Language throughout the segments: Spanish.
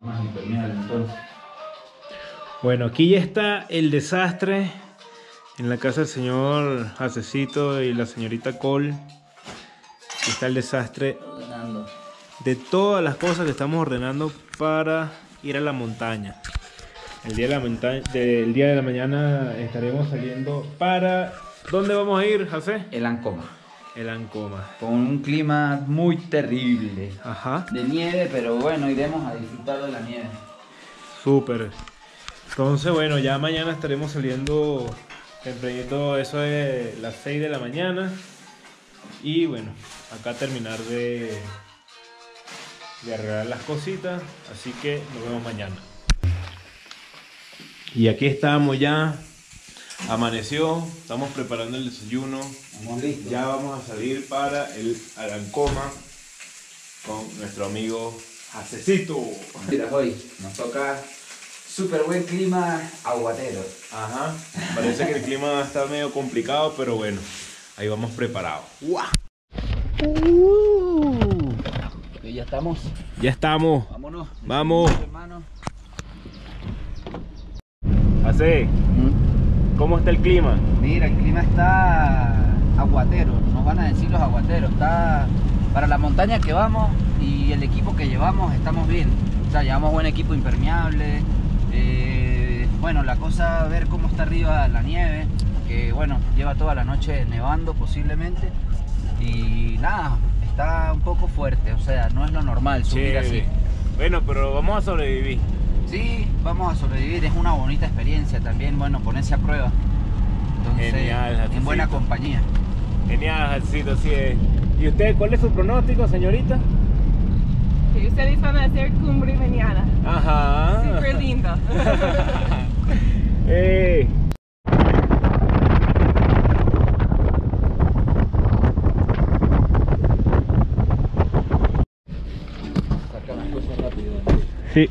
Más impermeable entonces. Bueno, aquí ya está el desastre en la casa del señor Jacecito y la señorita Cole. Aquí está el desastre Ordenando. de todas las cosas que estamos ordenando para ir a la montaña. El día de la, monta- del día de la mañana estaremos saliendo para... ¿Dónde vamos a ir, José? El Ancoma. El Ancoma. Con un clima muy terrible. Ajá, De nieve, pero bueno, iremos a disfrutar de la nieve. súper. Entonces, bueno, ya mañana estaremos saliendo tempranito, eso de las 6 de la mañana. Y bueno, acá terminar de, de arreglar las cositas. Así que nos vemos mañana. Y aquí estamos ya. Amaneció, estamos preparando el desayuno. Estamos listos. Ya vamos a salir para el Arancoma con nuestro amigo Jacecito. Mira, hoy nos toca súper buen clima aguatero. Ajá. Parece que el clima está medio complicado, pero bueno, ahí vamos preparados. Y ya estamos. Ya estamos. Vámonos. Vamos. Hermano. Hace, Mm. ¿Cómo está el clima? Mira, el clima está aguatero, nos van a decir los aguateros. Está para la montaña que vamos y el equipo que llevamos estamos bien. O sea, llevamos buen equipo impermeable. eh, bueno, la cosa ver cómo está arriba la nieve, que bueno, lleva toda la noche nevando posiblemente. Y nada, está un poco fuerte, o sea, no es lo normal subir así. Chévere. Bueno, pero vamos a sobrevivir. Sí, vamos a sobrevivir, es una bonita experiencia también, bueno, ponerse a prueba. Entonces, Genial, en buena compañía. Genial, Jacecito, así es. ¿Y usted cuál es su pronóstico, señorita? Que ustedes van a hacer cumbre mañana. Ajá. Súper lindo. Eh. Saca las cosas rápido. Sí.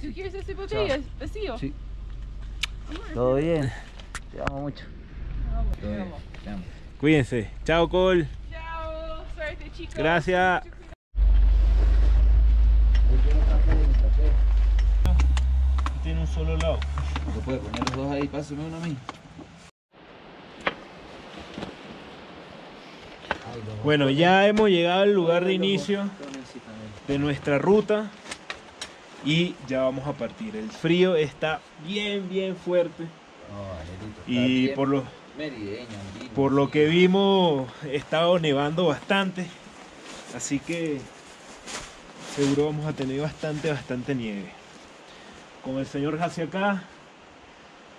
¿Tú quieres ese botella vacío? Sí. Todo bien. Te amo mucho. Vamos, Todo bien. vamos. Te amo. Cuídense. Chao, Cole. Chao, suerte chicos. Gracias. Tiene un solo lado. ¿Lo puedes poner los dos ahí? Pásame uno a mí. Los. Bueno, ya hemos llegado al lugar de los inicio de nuestra ruta y ya vamos a partir. El frío está bien, bien fuerte y por lo, merideño, andino, por lo que vimos ha estado nevando bastante, así que seguro vamos a tener bastante, bastante nieve. Con el señor hacia acá,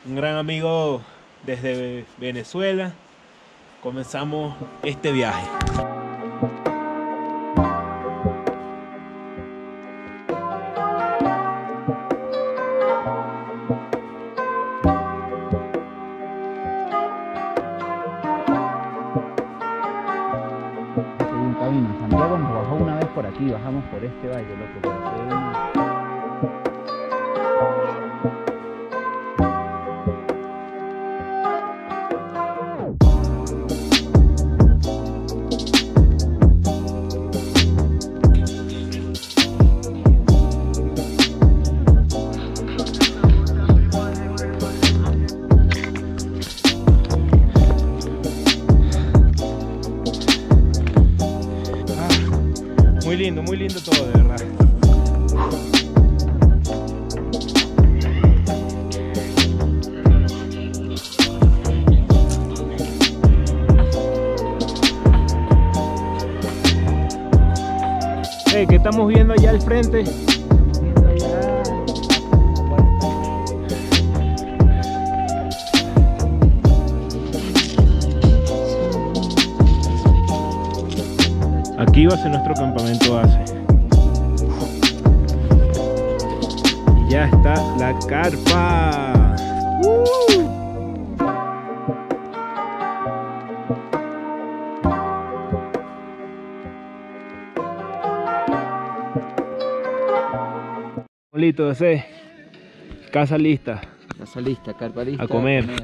un gran amigo desde Venezuela, comenzamos este viaje. ¿Qué estamos viendo allá al frente? Aquí va a ser nuestro campamento base. Y ya está la carpa. Listo, ese. Casa lista. Casa lista, carpa lista. A comer. Ajá.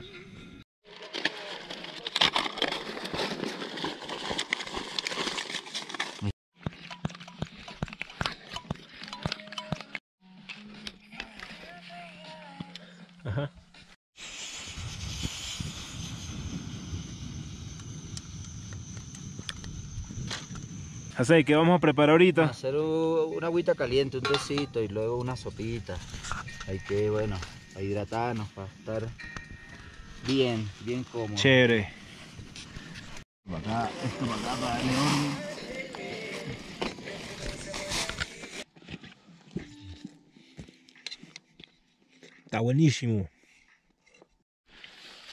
Así ¿qué vamos a preparar ahorita? Hacer u- una agüita caliente, un tecito y luego una sopita. Hay que, bueno, para hidratarnos, para estar bien, bien cómodo. Chévere. Acá, esto para acá, para darle orden. Está buenísimo.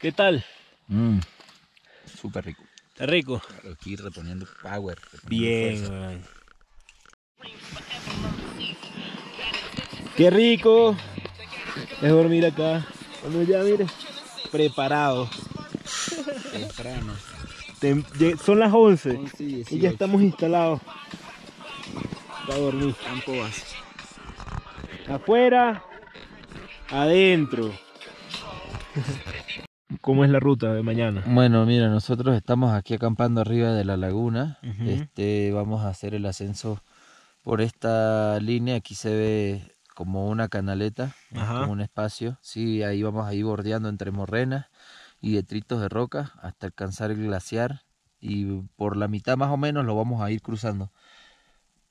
¿Qué tal? Mmm, súper rico. ¿Está rico? Claro, aquí reponiendo power. reponiendo Bien. Qué rico es dormir acá. Cuando ya mire, preparado. Temprano. Tem- Son las 11 11 y ya 18. estamos instalados para dormir. Campo base. Afuera, adentro. ¿Cómo es la ruta de mañana? Bueno, mira, nosotros estamos aquí acampando arriba de la laguna. Este, vamos a hacer el ascenso por esta línea. Aquí se ve como una canaleta, Ajá. como un espacio. Sí, ahí vamos a ir bordeando entre morrenas y detritos de roca hasta alcanzar el glaciar y por la mitad más o menos lo vamos a ir cruzando.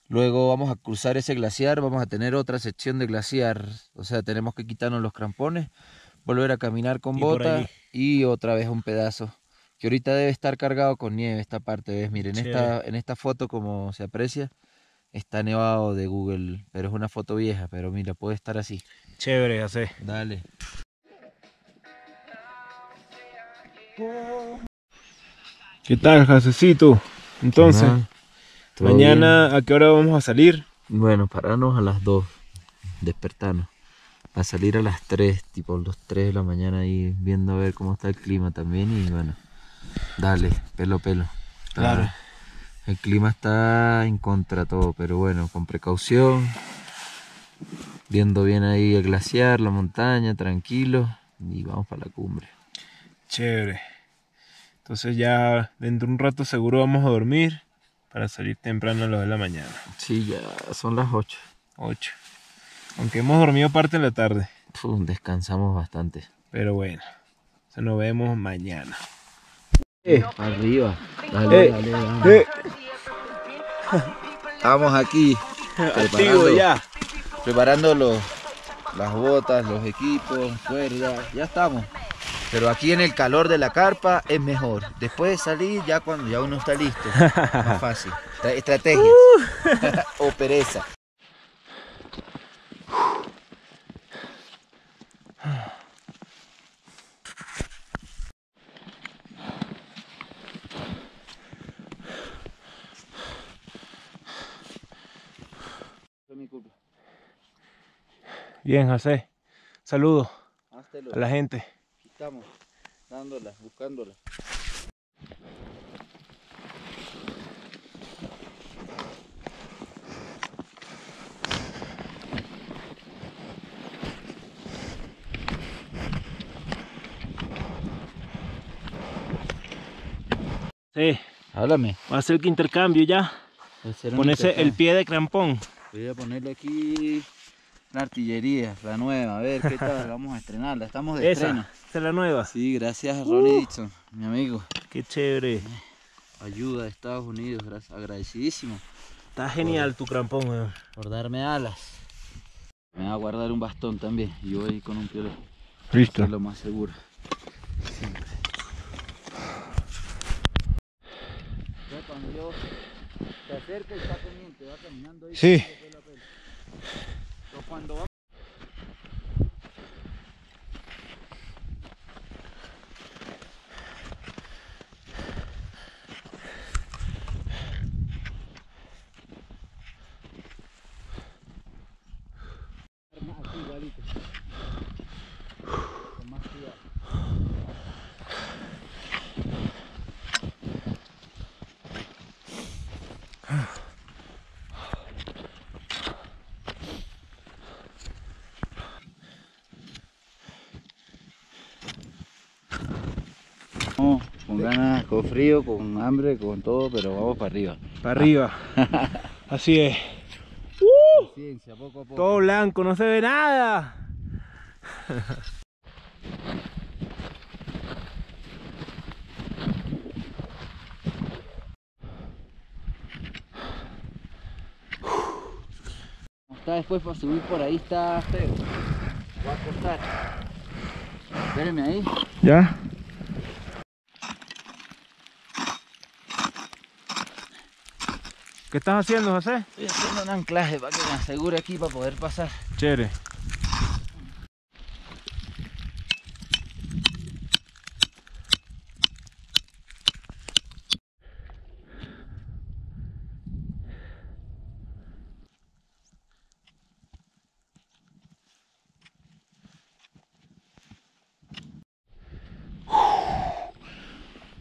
Luego vamos a cruzar ese glaciar, vamos a tener otra sección de glaciar, o sea, tenemos que quitarnos los crampones, volver a caminar con Y bota y otra vez un pedazo. Que ahorita debe estar cargado con nieve esta parte, ¿ves? Miren, esta, en esta foto como se aprecia, está nevado de Google, pero es una foto vieja, pero mira, puede estar así. Chévere, hace. Dale. ¿Qué tal, Jasecito? Entonces, Ajá. ¿Todo mañana, ¿a qué hora vamos a salir? Bueno, pararnos a las 2, despertarnos. A salir a las 3, tipo los 3 de la mañana ahí viendo a ver cómo está el clima también y bueno, dale, pelo pelo. Está- Claro. El clima está en contra todo, pero bueno, con precaución, viendo bien ahí el glaciar, la montaña, tranquilo y vamos para la cumbre. Chévere. Entonces ya dentro de un rato seguro vamos a dormir para salir temprano a las de la mañana. Sí, ya son las 8. 8. Aunque hemos dormido parte de la tarde. descansamos bastante. Pero bueno, se nos vemos mañana. Arriba. Dale, Eh, dale, vamos. Eh, Estamos aquí preparando, ya. preparando los, las botas, los equipos, cuerdas, ya estamos. Pero aquí en el calor de la carpa es mejor. Después de salir, ya cuando ya uno está listo, más fácil. Tra- Estrategias o pereza. Bien, José. Saludos a la gente. Aquí estamos, dándola, buscándola. Sí, Háblame. va a ser que intercambio ya. Ponerse el pie de crampón. Voy a ponerle aquí la artillería, la nueva, a ver qué tal, vamos a estrenarla, estamos de Esa, estreno. esa es la nueva. Sí, gracias a Ronnie Dixon, mi amigo. Qué chévere. Ayuda de Estados Unidos, gracias, agradecidísimo Está genial tu crampón, weón. por darme alas. Me va a guardar un bastón también y yo voy con un piolín, Listo. es lo más seguro. Siempre. Ya cuando yo te acerco y está pendiente, va caminando ahí. Sí. Pero cuando va Así, igualito. Con más cuidado. No, con ganas, con frío, con hambre, con todo, pero vamos para arriba. Para arriba. Así es. Ciencia, poco a poco. Todo blanco, no se ve nada. Está después para subir por ahí, está feo. Va a costar. Espérenme ahí. ¿Ya? ¿Qué estás haciendo, José? Estoy haciendo un anclaje para que me asegure aquí para poder pasar. Chévere.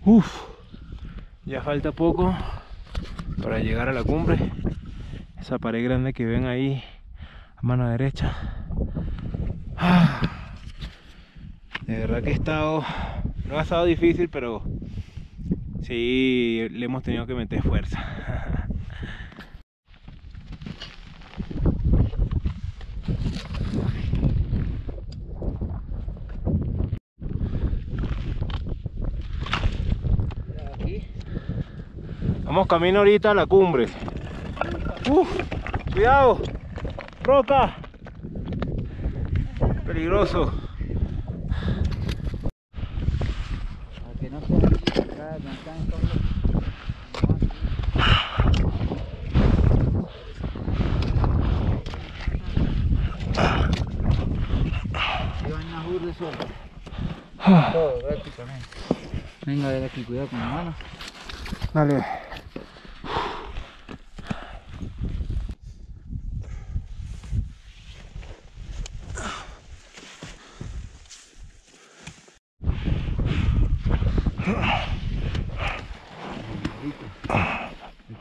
Uf, ya falta poco para llegar a la cumbre. Esa pared grande que ven ahí a mano derecha. Ah, De verdad que he estado, no ha estado difícil, pero sí le hemos tenido que meter fuerza. Aquí. Vamos camino ahorita a la cumbre. Uf, cuidado, roca. Peligroso. Todo prácticamente. Venga, a ver aquí, cuidado con la mano. Dale.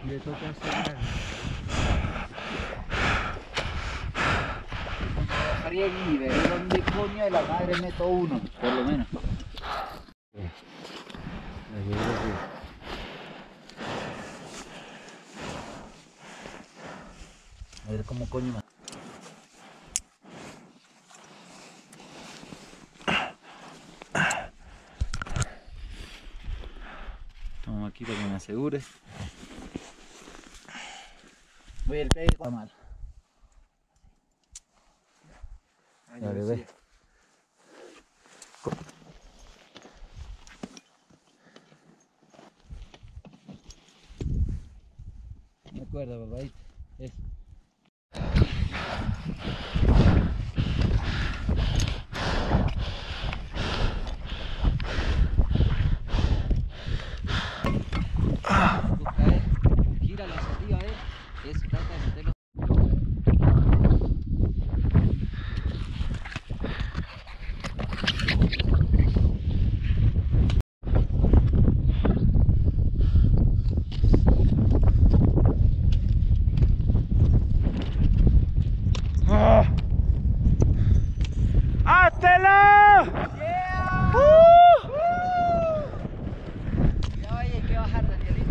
Le toca y ver dónde coño de la madre meto uno, por lo menos. A ver cómo coño me... Para que me asegure. Voy el pegue con mal. Dale, ve. Me acuerdo, papadito. Eso. Busca, eh. Gíralo hacia arriba, eh. Eso, trata de meterlo. ¡Ah! ¡Hátelo! Cuidado ahí, hay que bajar, Danielito.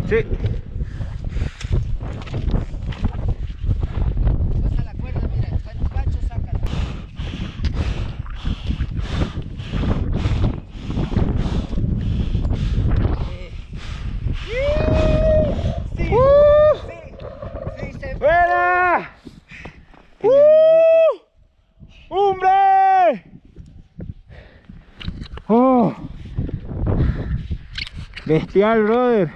Sí. Pasa la cuerda, mira, el Pancho, Pancho, sácala. Eh. Sí, ¡Uh! sí, sí, se ¡Buena! ¡Uh! ¡Hombre! ¡Oh! Bestial, brother.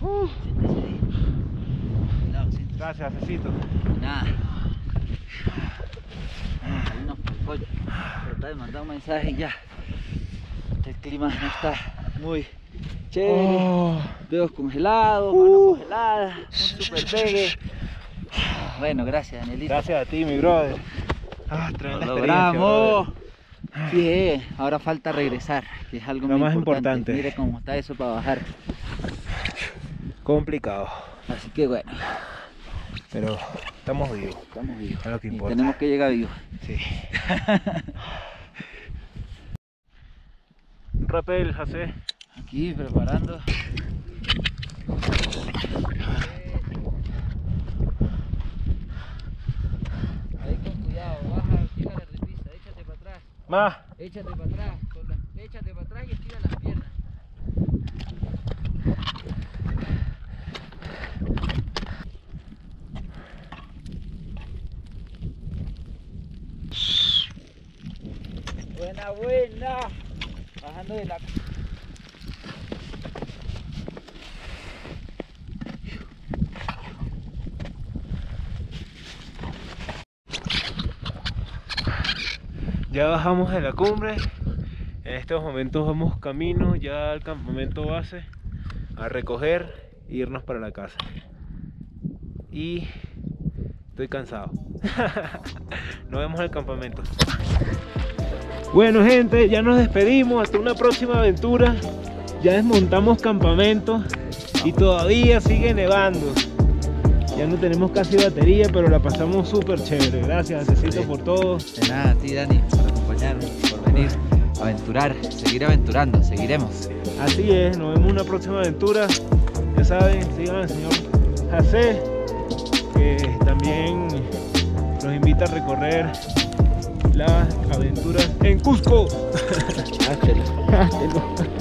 Uh. Cuidado, sí. Gracias, Cecito. Nada. Hay unos coño. Trata de mandar un mensaje ya. El clima no está muy chévere. Oh. Dedos congelados, manos congeladas, un super pegue. Bueno, gracias, Danielito. Gracias a ti, mi brother. Ah, tremenda Lo logramos. Sí, eh, ahora falta regresar, que es algo Lo muy más importante. Mire cómo está eso para bajar. Complicado. Así que bueno, Pero estamos vivos. estamos vivos. Es lo que Y importa. tenemos que llegar vivos. Sí. Un rappel, José. Aquí preparando. Ahí con cuidado, baja, tira la repisa, échate para atrás, Más. échate para atrás, con la- échate para atrás y estira las piernas. Buena. Bajando de la Ya bajamos de la cumbre. En estos momentos vamos camino ya al campamento base a recoger e irnos para la casa. Y estoy cansado. Nos vemos en el campamento. Bueno gente, ya nos despedimos. Hasta una próxima aventura. Ya desmontamos campamento y todavía sigue nevando. Ya no tenemos casi batería, pero la pasamos súper chévere. Gracias, necesito Sí. por todo. De nada, a ti Dani, por acompañarme, por venir, aventurar, seguir aventurando, seguiremos. Así es, nos vemos en una próxima aventura. Ya saben, sigan al señor Jacé, que también nos invita a recorrer las aventuras en Cusco.